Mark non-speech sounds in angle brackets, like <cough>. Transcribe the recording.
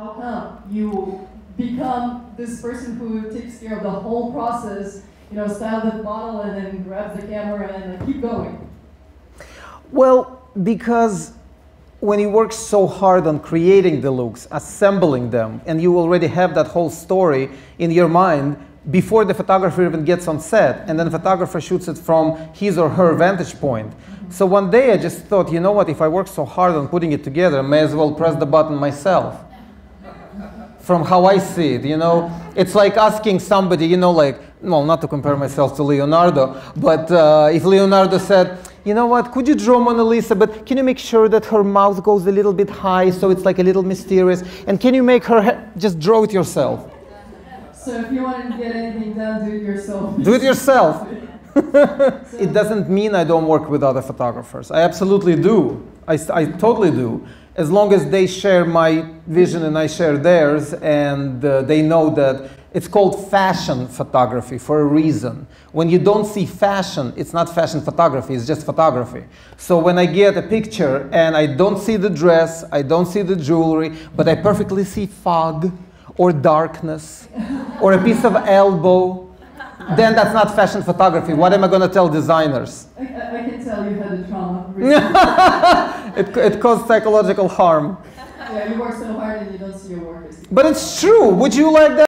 how come you become this person who takes care of the whole process, you know, style the model and then grabs the camera and uh, keep going? Well, because when you work so hard on creating the looks, assembling them, and you already have that whole story in your mind before the photographer even gets on set, and then the photographer shoots it from his or her vantage point. So one day I just thought, you know what, if I work so hard on putting it together, I may as well press the button myself. From how I see it, you know? It's like asking somebody, you know, like, well, not to compare myself to Leonardo, but uh, if Leonardo said, you know what, could you draw Mona Lisa, but can you make sure that her mouth goes a little bit high so it's like a little mysterious? And can you make her, just draw it yourself? So if you want to get anything done, do it yourself. Do it yourself. <laughs> it doesn't mean I don't work with other photographers. I absolutely do. I, I totally do. As long as they share my vision and I share theirs, and uh, they know that it's called fashion photography for a reason. When you don't see fashion, it's not fashion photography, it's just photography. So when I get a picture and I don't see the dress, I don't see the jewelry, but I perfectly see fog or darkness or a piece of elbow, then that's not fashion photography. What am I going to tell designers? I, I can tell you had a trauma. <laughs> it, it caused psychological harm. yeah, you work so hard and you don't see your work. But it's true. Would you like that?